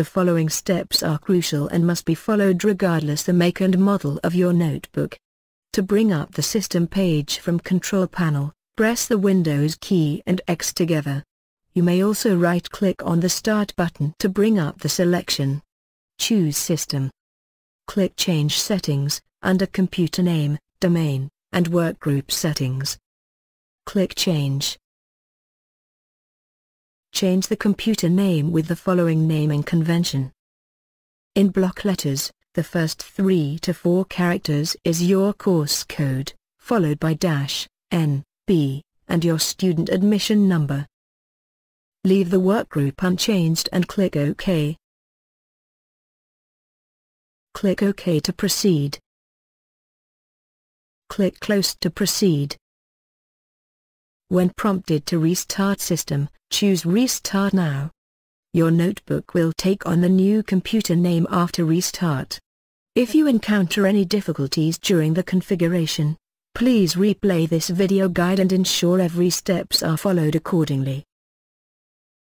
The following steps are crucial and must be followed regardless the make and model of your notebook. To bring up the system page from Control Panel, press the Windows key and X together. You may also right-click on the Start button to bring up the selection. Choose System. Click Change Settings, under Computer Name, Domain, and Workgroup Settings. Click Change. Change the computer name with the following naming convention. In block letters, the first three to four characters is your course code, followed by dash, N, B, and your student admission number. Leave the workgroup unchanged and click OK. Click OK to proceed. Click Close to proceed. When prompted to restart system, choose Restart Now. Your notebook will take on the new computer name after restart. If you encounter any difficulties during the configuration, please replay this video guide and ensure every steps are followed accordingly.